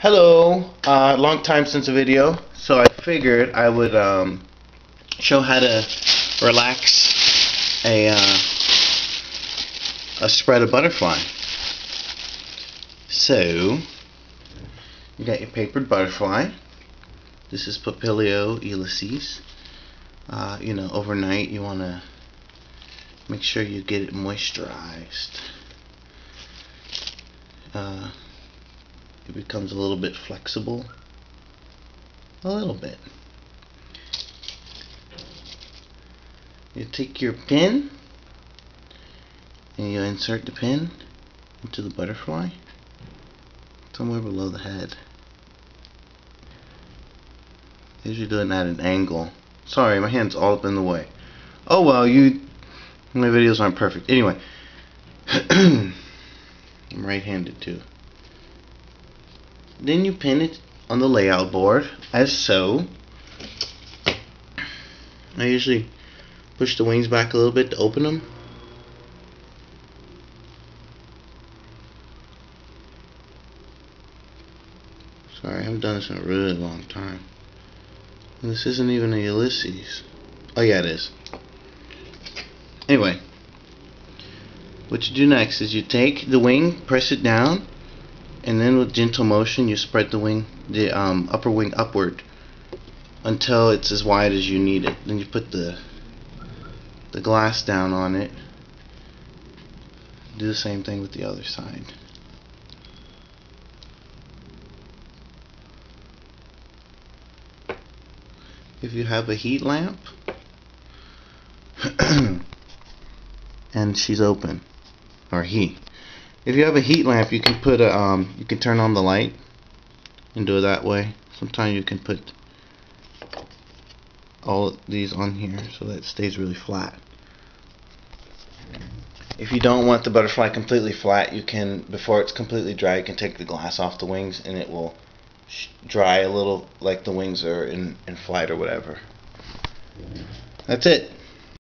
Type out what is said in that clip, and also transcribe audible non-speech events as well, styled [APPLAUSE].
Hello, uh, long time since a video, so I figured I would um, show how to relax a uh, a spread of butterfly. So, you got your papered butterfly. This is Papilio ulysses. Uh, you know, overnight you want to make sure you get it moisturized. Uh, it becomes a little bit flexible. A little bit. You take your pin and you insert the pin into the butterfly somewhere below the head. Usually doing at an angle. Sorry, my hand's all up in the way. Oh well, you my videos aren't perfect. Anyway, [CLEARS THROAT] I'm right-handed too. Then you pin it on the layout board, as so. I usually push the wings back a little bit to open them. Sorry, I haven't done this in a really long time. And this isn't even a Ulysses. Oh yeah, it is. Anyway, what you do next is you take the wing, press it down, and then with gentle motion you spread the wing the um, upper wing upward until it's as wide as you need it. Then you put the the glass down on it. Do the same thing with the other side. If you have a heat lamp [CLEARS THROAT] and she's open or he if you have a heat lamp, you can put a um, you can turn on the light and do it that way. Sometimes you can put all these on here so that it stays really flat. If you don't want the butterfly completely flat, you can, before it's completely dry, you can take the glass off the wings and it will dry a little like the wings are in, in flight or whatever. That's it.